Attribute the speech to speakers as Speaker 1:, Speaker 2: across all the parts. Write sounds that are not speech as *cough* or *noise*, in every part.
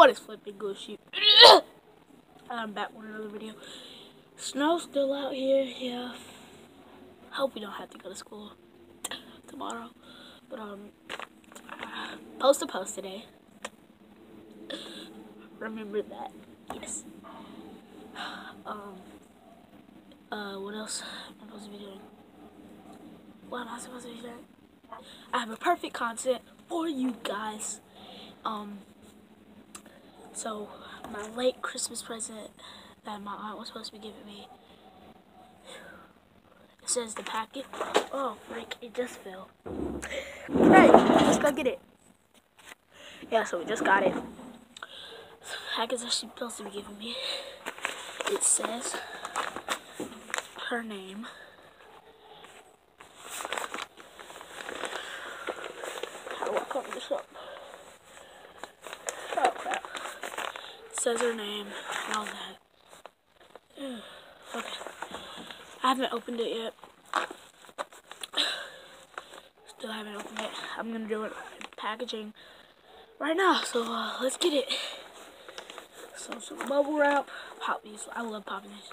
Speaker 1: What is flipping Gucci? *coughs* I'm back with another video. Snow's still out here, yeah. Hope we don't have to go to school *coughs* tomorrow. But, um, *coughs* post a post today. Remember that. Yes. *sighs* Um, uh, what else am I supposed to be doing? What am I supposed to be doing? I have a perfect content for you guys. Um, so my late Christmas present that my aunt was supposed to be giving me. It says the packet. Oh, freak, it just fell. Hey, let's go get it. Yeah, so we just got it. Package that she's supposed to be giving me. It says her name. How do I this up? Oh crap. Says her name and all that. Okay. I haven't opened it yet. Still haven't opened it. I'm gonna do it packaging right now. So uh, let's get it. So some bubble wrap. Pop these. I love popping these.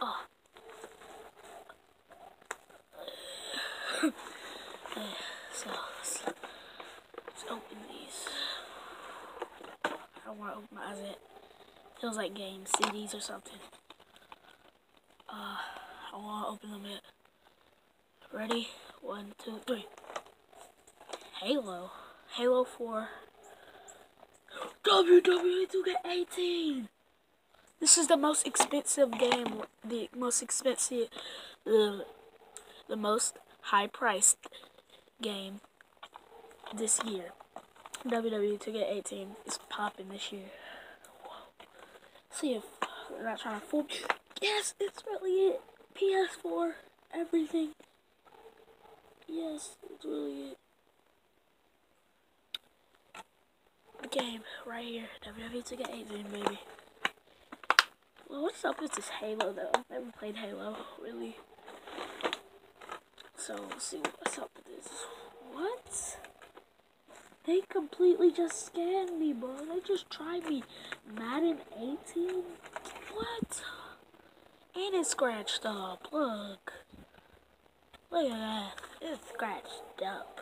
Speaker 1: Oh. so let's, let's open these. I don't want to open eyes. Feels like game CDs or something. Uh, I want to open them yet. Ready? One, two, three. Halo. Halo 4. WWE 2K18! This is the most expensive game, the most expensive, the, the most high-priced game this year. WWE 2K18 is popping this year. Whoa. See if they're not trying to fool me. Yes, it's really it. PS4, everything. Yes, it's really it. The game right here. WWE 2K18, baby. Well, what's up with this Halo, though? I've never played Halo, really. So, see what's up with this. What? They completely just scanned me, bro. They just tried me. Madden 18? What? And it's scratched up. Look. Look at that. It's scratched up.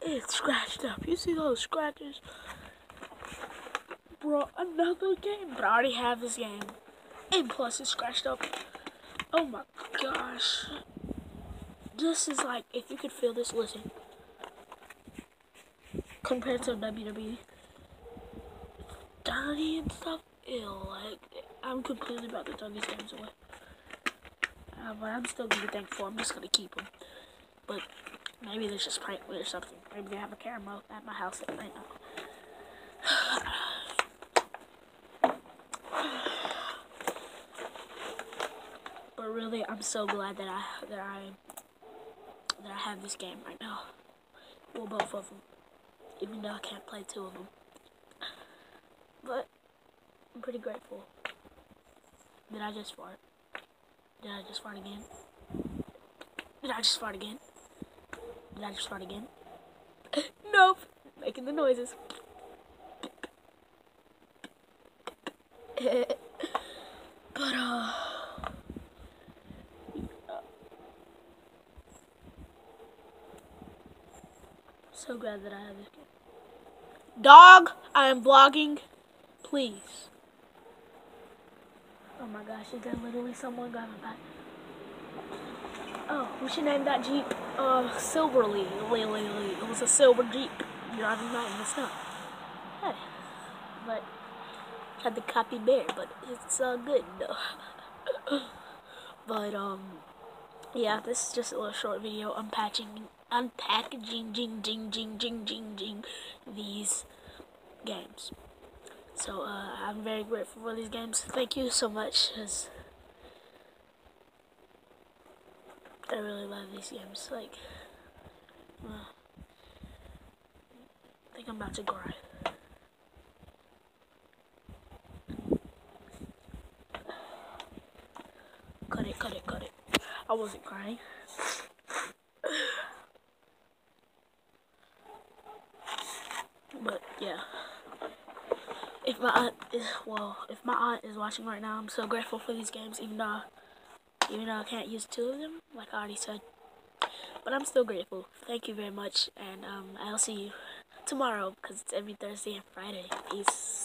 Speaker 1: It's scratched up. You see those scratches? Bro, another game. But I already have this game. And plus it's scratched up. Oh my gosh. This is like, if you could feel this, listen. Compared to WWE. Dirty and stuff. Ew, like, I'm completely about to throw these games away. Uh, but I'm still gonna be thankful. I'm just gonna keep them. But maybe there's just prank or something. Maybe they have a caramel at my house at night. *sighs* but really, I'm so glad that I that I that I have this game right now. Well, both of them. Even though I can't play two of them. But I'm pretty grateful. Did I just fart? Did I just fart again? Did I just fart again? Did I just fart again? *laughs* nope. Making the noises. *laughs* but, uh... So glad that I have this game. Dog, I am vlogging. Please. Oh my gosh, is there literally someone got my back? Oh, we should name that Jeep uh, Silverly. Lily. It was a silver Jeep driving out in the snow. Hey. But, had the copy bear, but it's uh, good though. *laughs* but, um, yeah, this is just a little short video unpatching, unpackaging, jing, jing, jing, jing, jing, jing, these games. So, uh, I'm very grateful for these games. Thank you so much, because I really love these games. Like, uh, I think I'm about to cry. Cut it, cut it, cut it. I wasn't crying. But, yeah. if my aunt is well, if my aunt is watching right now, I'm so grateful for these games, even though even though I can't use two of them, like I already said. But I'm still grateful. Thank you very much, and um, I'll see you tomorrow because it's every Thursday and Friday. Peace.